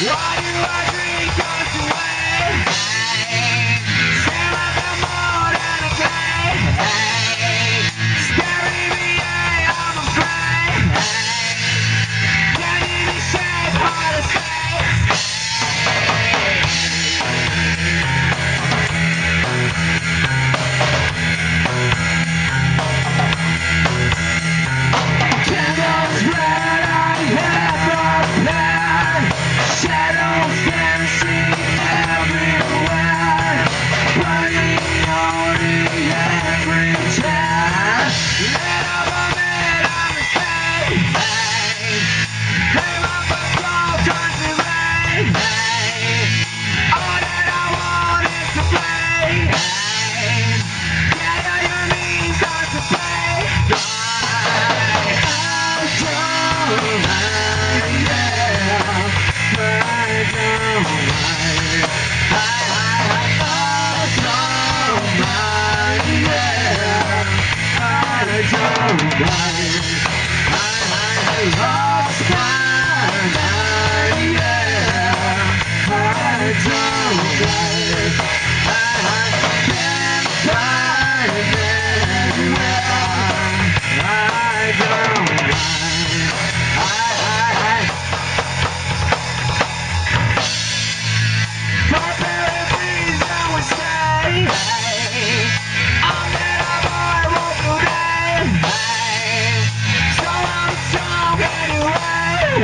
Right.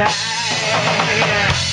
yeah.